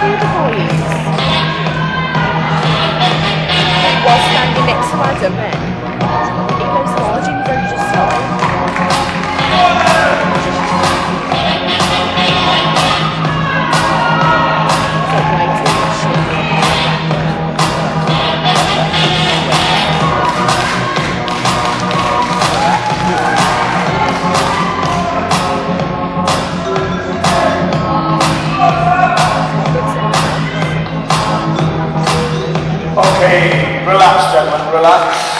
do the boys? Standing next to Adam then. Okay, relax, gentlemen, relax.